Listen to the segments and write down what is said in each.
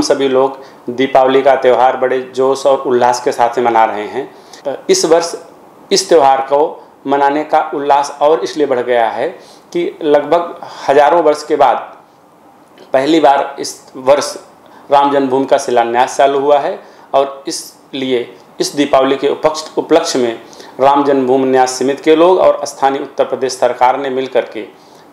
सभी लोग दीपावली का त्यौहार बड़े जोश और उल्लास के साथ मना रहे हैं। इस वर्ष इस त्यौहार को मनाने का उल्लास और इसलिए बढ़ गया है कि लगभग हज़ारों वर्ष के बाद पहली बार इस वर्ष राम जन्मभूमि का शिलान्यास चालू हुआ है और इसलिए इस दीपावली के उपक्ष उपलक्ष्य में राम जन्मभूमि न्यास समिति के लोग और स्थानीय उत्तर प्रदेश सरकार ने मिल करके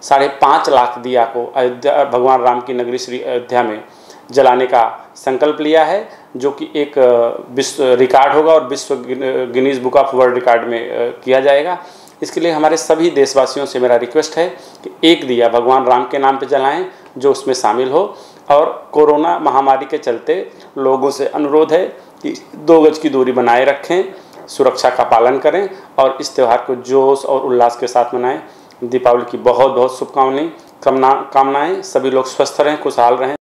साढ़े पाँच लाख दिया को अयोध्या भगवान राम की नगरी श्री अयोध्या में जलाने का संकल्प लिया है, जो कि एक विश्व रिकॉर्ड होगा और विश्व Guinness book of world record में किया जाएगा। इसके लिए हमारे सभी देशवासियों से मेरा रिक्वेस्ट है कि एक दिया भगवान राम के नाम पे जलाएँ, जो उसमें शामिल हो। और कोरोना महामारी के चलते लोगों से अनुरोध है कि दो गज की दूरी बनाए रखें, सुरक्षा का पालन करें और इस त्यौहार को जोश और उल्लास के साथ मनाएँ। दीपावली की बहुत बहुत शुभकामनाएँ, कामना, कामनाएँ। सभी लोग स्वस्थ रहें, खुशहाल रहें।